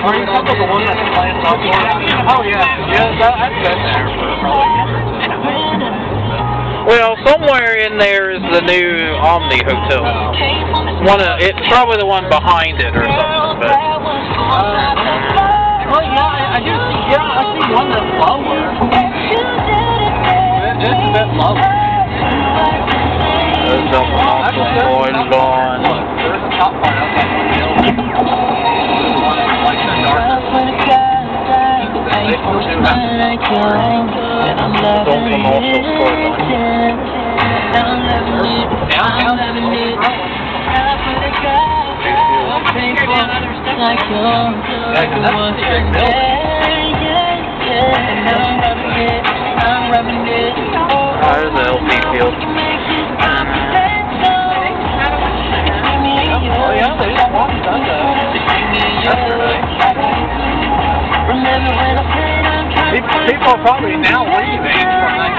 Are you about the one that's playing softball? Oh yeah, yeah, that, that's been. Well, somewhere in there is the new Omni Hotel. One of it's probably the one behind it or something, but Well, yeah, I, I do. Yeah, I see one that's lower. It, it's a bit lower. there's a Don't come off those cars downtown. Yeah, 'cause that's a big building. There's the LP field. people probably now leaving.